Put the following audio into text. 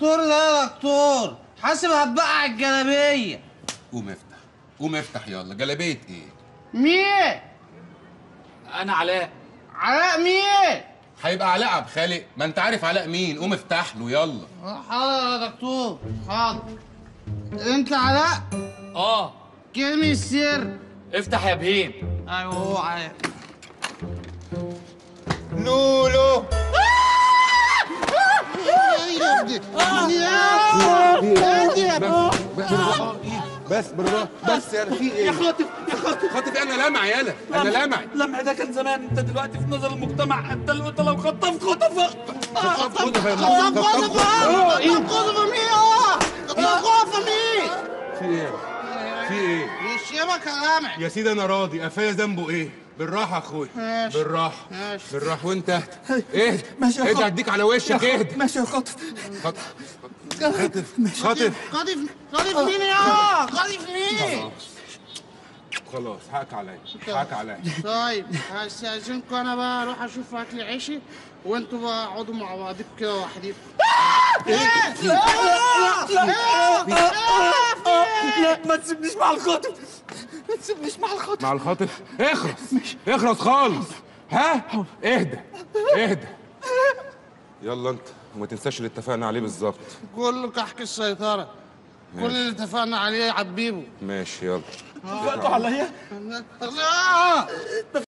دكتور لا يا دكتور. حاسب هتبقع الجلابية. قوم افتح قوم افتح يلا. جلابية إيه؟ مين أنا علاء. علاء مين هيبقى علاء عبد خالق ما انت عارف علاء مين. قوم افتح له يلا. حاضر يا دكتور. حاضر. انت علاء؟ آه. كلمة السر. افتح يا بهيم. أيوه هو علاء بس بالراحه بس يا في إيه خاطف يا خاطف خاطف أنا لامع يالا أنا لامع لمع ده كان زمان انت دلوقتي في نظر المجتمع انت انت لو خطفت خطف خد يا طب قذف طب قذف مين آه طب قذف مين في إيه في إيه يشيبك يا لامع يا سيدي أنا راضي قفايا ذنبه إيه بالراحه يا اخويا ماشي. بالراحه ماشي. بالراحه وانت اهدى ماشي يا اهدى. هديك على وشك اهدى ماشي يا خاطف خاطف خاطف خاطف قذف قذف مين يا قذف مين خلاص حقك عليا حقك عليا طيب هستأذنكم أنا بقى أروح أشوف اكل عيشي وانتوا بقى اقعدوا مع بعضكم كده وحديكم لا ما تسيبنيش مع الخاطف ما تسيبنيش مع الخاطف مع الخاطف اخرس. اخرس خالص. ها؟ اهدى. اهدى. يلا انت وما تنساش اللي اتفقنا عليه بالظبط. كله كحك السيطرة. كل اللي اتفقنا عليه عبيبه. ماشي يلا. اتفقتوا عليا؟ آه!